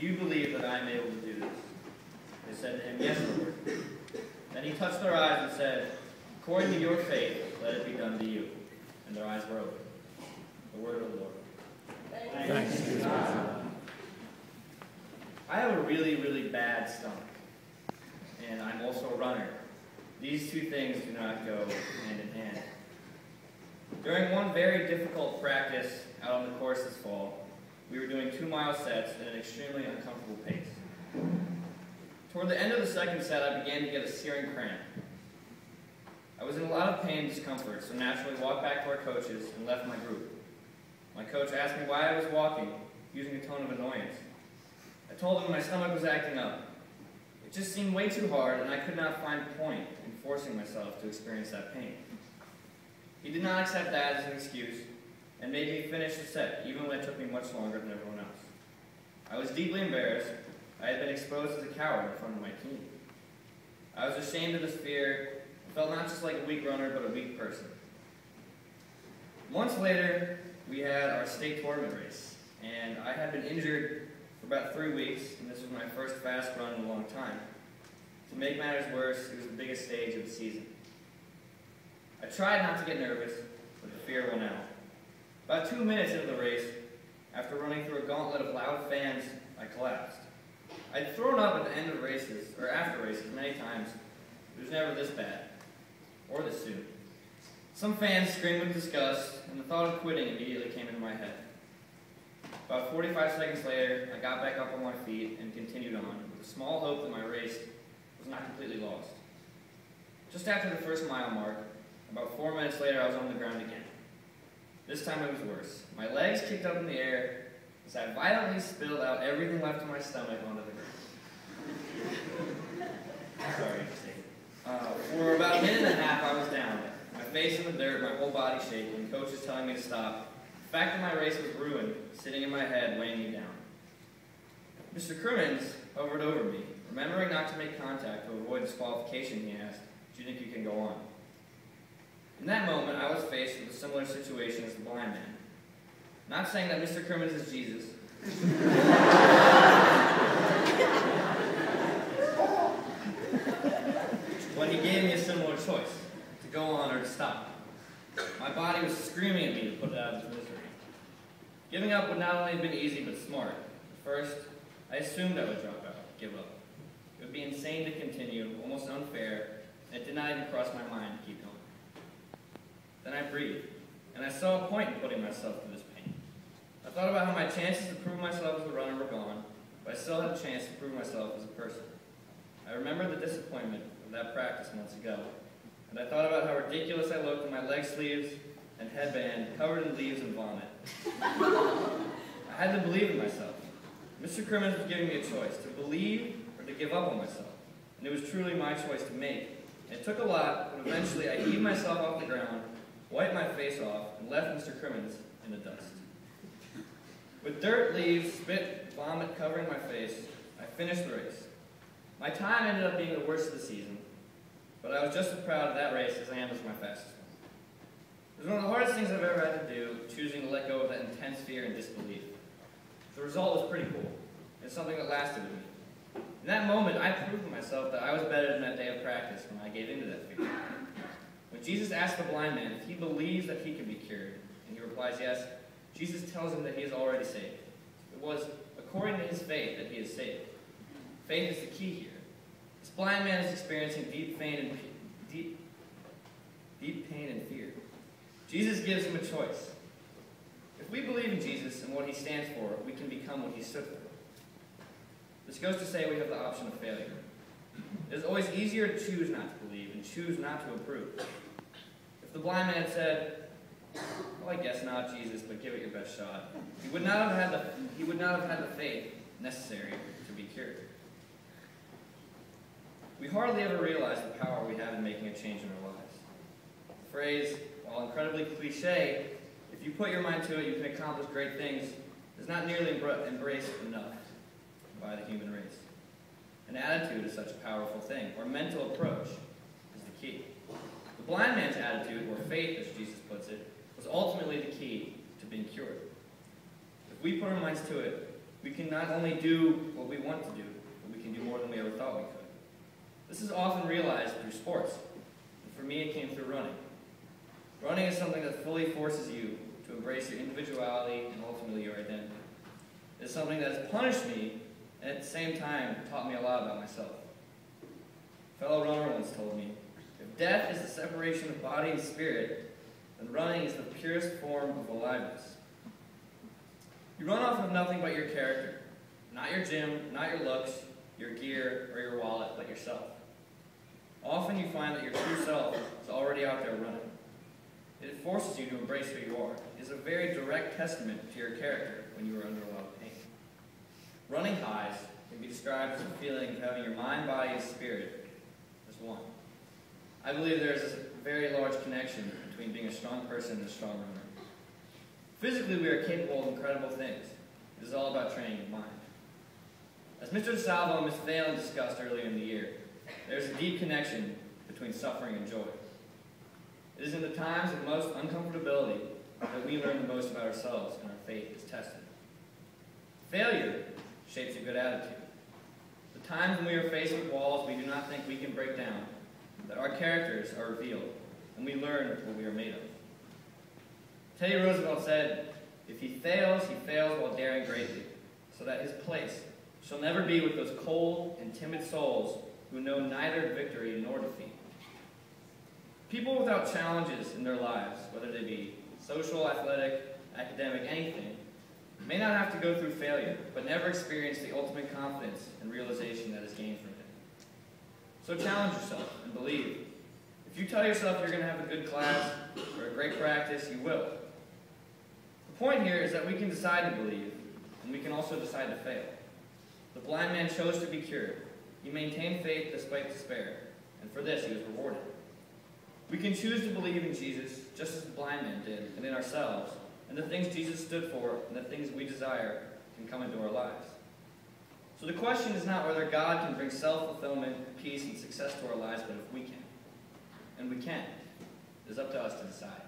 You believe that I am able to do this? They said to him, Yes, Lord. Then he touched their eyes and said, According to your faith, let it be done to you. And their eyes were opened. The word of the Lord. Thanks be to God. I have a really, really bad stomach. And I'm also a runner. These two things do not go hand in hand. During one very difficult practice out on the course this fall, we were doing two mile sets at an extremely uncomfortable pace. Toward the end of the second set, I began to get a searing cramp. I was in a lot of pain and discomfort, so naturally walked back to our coaches and left my group. My coach asked me why I was walking, using a tone of annoyance. I told him my stomach was acting up. It just seemed way too hard, and I could not find point in forcing myself to experience that pain. He did not accept that as an excuse, and made me finish the set, even when it took me much longer than everyone else. I was deeply embarrassed. I had been exposed as a coward in front of my team. I was ashamed of this fear. I felt not just like a weak runner, but a weak person. Months later, we had our state tournament race, and I had been injured for about three weeks, and this was my first fast run in a long time. To make matters worse, it was the biggest stage of the season. I tried not to get nervous, but the fear two minutes into the race, after running through a gauntlet of loud fans, I collapsed. I'd thrown up at the end of races, or after races, many times. It was never this bad, or this soon. Some fans screamed with disgust, and the thought of quitting immediately came into my head. About 45 seconds later, I got back up on my feet and continued on, with a small hope that my race was not completely lost. Just after the first mile mark, about four minutes later, I was on the ground again. This time it was worse. My legs kicked up in the air as I violently spilled out everything left in my stomach onto the ground. Sorry. Uh, for about a minute and a half, I was down. My face in the dirt, my whole body shaking, coach coaches telling me to stop. The fact that my race was ruined, sitting in my head, weighing me down. Mr. Crimmins hovered over me, remembering not to make contact to avoid disqualification, he asked, Do you think you can go on? In that moment, I was faced with a similar situation as the blind man. Not saying that Mr. Crimmins is Jesus. but he gave me a similar choice, to go on or to stop. My body was screaming at me to put it out of its misery. Giving up would not only have been easy, but smart. First, I assumed I would drop out, give up. It would be insane to continue, almost unfair, and it did not even cross my mind to keep going. Then I breathed, and I saw a point in putting myself through this pain. I thought about how my chances to prove myself as a runner were gone, but I still had a chance to prove myself as a person. I remembered the disappointment of that practice months ago, and I thought about how ridiculous I looked in my leg sleeves and headband covered in leaves and vomit. I had to believe in myself. Mr. Crimmins was giving me a choice, to believe or to give up on myself. And it was truly my choice to make. It took a lot, but eventually I heaved myself off the ground wiped my face off, and left Mr. Crimmins in the dust. With dirt, leaves, spit, vomit covering my face, I finished the race. My time ended up being the worst of the season, but I was just as proud of that race as I am of my fastest one. It was one of the hardest things I've ever had to do, choosing to let go of that intense fear and disbelief. The result was pretty cool. It's something that lasted with me. In that moment, I proved to myself that I was better than that day of practice when I gave into that fear. When Jesus asks the blind man if he believes that he can be cured, and he replies yes, Jesus tells him that he is already saved. It was according to his faith that he is saved. Faith is the key here. This blind man is experiencing deep pain and deep, deep pain and fear. Jesus gives him a choice. If we believe in Jesus and what he stands for, we can become what he stood for. This goes to say we have the option of failure. It is always easier to choose not to believe and choose not to approve. If the blind man had said, well, I guess not, Jesus, but give it your best shot, he would not have had the, he would not have had the faith necessary to be cured. We hardly ever realize the power we have in making a change in our lives. The phrase, while incredibly cliche, if you put your mind to it, you can accomplish great things, is not nearly embraced enough by the human race. An attitude is such a powerful thing, or mental approach is the key. The blind man's attitude, or faith as Jesus puts it, was ultimately the key to being cured. If we put our minds to it, we can not only do what we want to do, but we can do more than we ever thought we could. This is often realized through sports. And for me, it came through running. Running is something that fully forces you to embrace your individuality and ultimately your identity. It is something that has punished me and at the same time taught me a lot about myself. A fellow runner once told me, if death is the separation of body and spirit, then running is the purest form of aliveness. You run off of nothing but your character, not your gym, not your looks, your gear, or your wallet, but yourself. Often you find that your true self is already out there running. It forces you to embrace who you are. It is a very direct testament to your character when you are under a lot of pain. Running highs can be described as a feeling of having your mind, body, and spirit as one. I believe there is a very large connection between being a strong person and a strong runner. Physically, we are capable of incredible things. It is all about training the mind. As Mr. DeSalvo and Ms. Thalen discussed earlier in the year, there is a deep connection between suffering and joy. It is in the times of most uncomfortability that we learn the most about ourselves and our faith is tested. Failure shapes a good attitude. The times when we are faced with walls we do not think we can break down, that our characters are revealed, and we learn what we are made of. Teddy Roosevelt said, if he fails, he fails while daring greatly, so that his place shall never be with those cold and timid souls who know neither victory nor defeat. People without challenges in their lives, whether they be social, athletic, academic, anything, may not have to go through failure, but never experience the ultimate confidence and realization that is gained from it. So challenge yourself and believe. If you tell yourself you're going to have a good class or a great practice, you will. The point here is that we can decide to believe, and we can also decide to fail. The blind man chose to be cured. He maintained faith despite despair, and for this he was rewarded. We can choose to believe in Jesus just as the blind man did, and in ourselves, and the things Jesus stood for and the things we desire can come into our lives. So the question is not whether God can bring self-fulfillment, peace, and success to our lives, but if we can. And we can. It is up to us to decide.